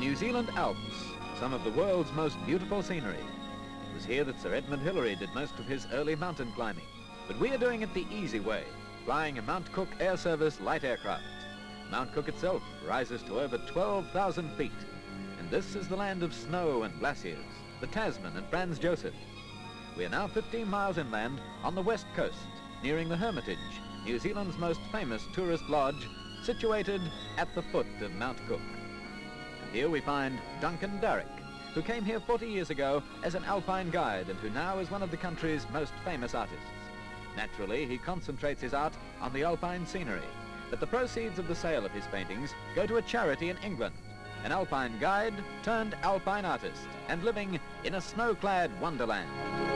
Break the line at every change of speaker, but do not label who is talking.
New Zealand Alps, some of the world's most beautiful scenery. It was here that Sir Edmund Hillary did most of his early mountain climbing. But we are doing it the easy way, flying a Mount Cook Air Service light aircraft. Mount Cook itself rises to over 12,000 feet. And this is the land of snow and glaciers, the Tasman and Franz Josef. We are now 15 miles inland on the west coast, nearing the Hermitage, New Zealand's most famous tourist lodge, situated at the foot of Mount Cook. Here we find Duncan Darroch, who came here 40 years ago as an alpine guide and who now is one of the country's most famous artists. Naturally, he concentrates his art on the alpine scenery, but the proceeds of the sale of his paintings go to a charity in England, an alpine guide turned alpine artist and living in a snow-clad wonderland.